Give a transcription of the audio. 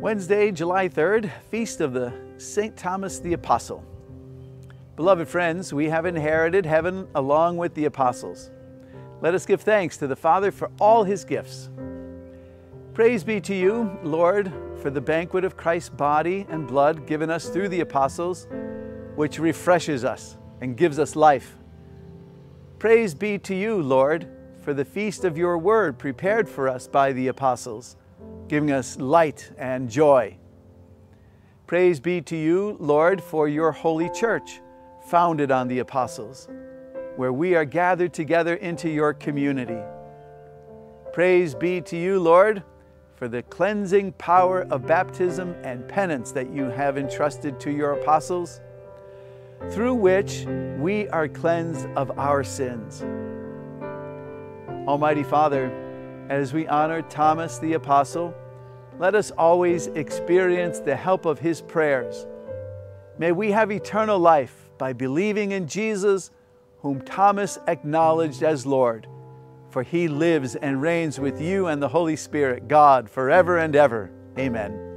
Wednesday, July 3rd, Feast of the St. Thomas the Apostle. Beloved friends, we have inherited heaven along with the apostles. Let us give thanks to the Father for all his gifts. Praise be to you, Lord, for the banquet of Christ's body and blood given us through the apostles, which refreshes us and gives us life. Praise be to you, Lord, for the feast of your word prepared for us by the apostles, giving us light and joy. Praise be to you, Lord, for your holy church, founded on the apostles, where we are gathered together into your community. Praise be to you, Lord, for the cleansing power of baptism and penance that you have entrusted to your apostles through which we are cleansed of our sins. Almighty Father, as we honor Thomas the Apostle, let us always experience the help of his prayers. May we have eternal life by believing in Jesus, whom Thomas acknowledged as Lord, for he lives and reigns with you and the Holy Spirit, God, forever and ever. Amen.